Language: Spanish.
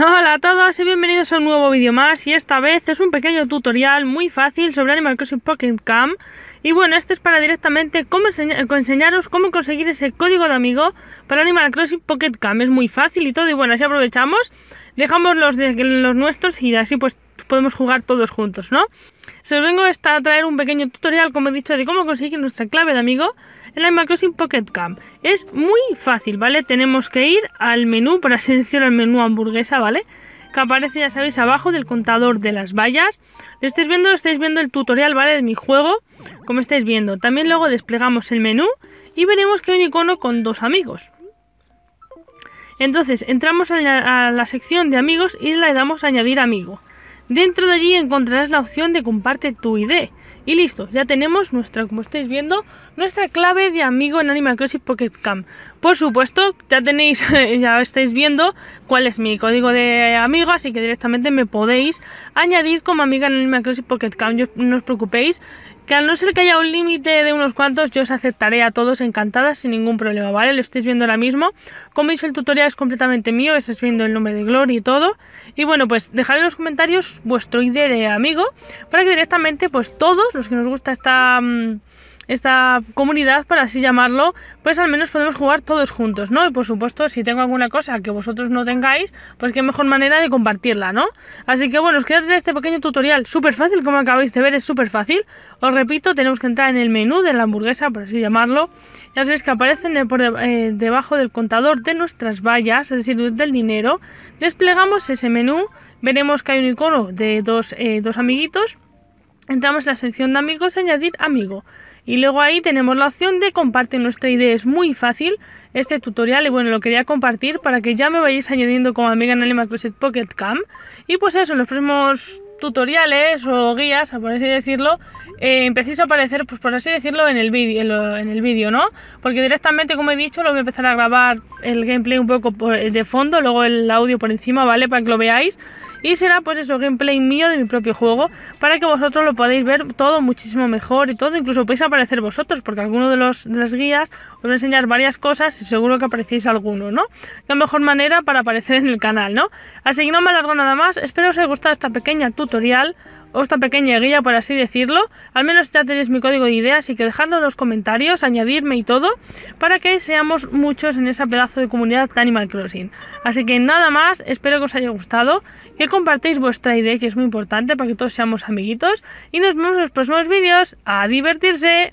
Hola a todos y bienvenidos a un nuevo vídeo más y esta vez es un pequeño tutorial muy fácil sobre Animal Crossing Pocket Cam y bueno, este es para directamente cómo enseñaros cómo conseguir ese código de amigo para Animal Crossing Pocket Cam, es muy fácil y todo y bueno, así aprovechamos, dejamos los, de, los nuestros y así pues podemos jugar todos juntos, ¿no? Se os vengo a traer un pequeño tutorial, como he dicho, de cómo conseguir nuestra clave de amigo en Animal Crossing Pocket Camp. Es muy fácil, ¿vale? Tenemos que ir al menú, así decirlo, al menú hamburguesa, ¿vale? Que aparece, ya sabéis, abajo del contador de las vallas. Lo estáis viendo, estáis viendo el tutorial, ¿vale? De mi juego, como estáis viendo. También luego desplegamos el menú y veremos que hay un icono con dos amigos. Entonces, entramos a la, sección de amigos y le damos a añadir amigo. Dentro de allí encontrarás la opción de comparte tu ID. Y listo, ya tenemos nuestra, como estáis viendo, nuestra clave de amigo en Animal Crossing Pocket Camp. Por supuesto, ya tenéis, ya estáis viendo cuál es mi código de amigo, así que directamente me podéis añadir como amiga en Animal Crossing Pocket Camp. no os preocupéis, que al no ser que haya un límite de unos cuantos, yo os aceptaré a todos encantadas sin ningún problema, ¿vale? Lo estáis viendo ahora mismo. Como he dicho, el tutorial es completamente mío, estáis viendo el nombre de Glory y todo. Y bueno, pues dejad en los comentarios vuestro ID de amigo para que directamente, pues todos los que nos gusta esta... Mm, esta comunidad, por así llamarlo, pues al menos podemos jugar todos juntos, ¿no? Y por supuesto, si tengo alguna cosa que vosotros no tengáis, pues qué mejor manera de compartirla, ¿no? Así que bueno, os quiero traer este pequeño tutorial súper fácil, como acabáis de ver, es súper fácil. Os repito, tenemos que entrar en el menú de la hamburguesa, por así llamarlo. Ya sabéis que aparece por eh, debajo del contador de nuestras vallas, es decir, del dinero. Desplegamos ese menú, veremos que hay un icono de dos, eh, dos amiguitos. Entramos en la sección de amigos, añadir amigo. Y luego ahí tenemos la opción de compartir nuestra idea. Es muy fácil este tutorial y bueno, lo quería compartir para que ya me vayáis añadiendo como amiga en Animal Crossing Pocket Cam. Y pues eso, en los próximos tutoriales o guías, por así decirlo, eh, empecéis a aparecer, pues por así decirlo, en el vídeo, en el vídeo, ¿no? Porque directamente, como he dicho, lo voy a empezar a grabar el gameplay un poco de fondo, luego el audio por encima, ¿vale? Para que lo veáis y será pues eso, gameplay mío de mi propio juego para que vosotros lo podáis ver todo muchísimo mejor y todo, incluso podéis aparecer vosotros porque alguno de, los, de las guías os va a enseñar varias cosas y seguro que aparecéis alguno, ¿no? La mejor manera para aparecer en el canal, ¿no? Así que no me alargo nada más, espero que os haya gustado esta pequeña tutorial o esta pequeña guía, por así decirlo. Al menos ya tenéis mi código de ideas y que dejadlo en los comentarios, añadirme y todo, para que seamos muchos en esa pedazo de comunidad de Animal Crossing. Así que nada más, espero que os haya gustado, que compartáis vuestra idea, que es muy importante para que todos seamos amiguitos, y nos vemos en los próximos vídeos. ¡A divertirse!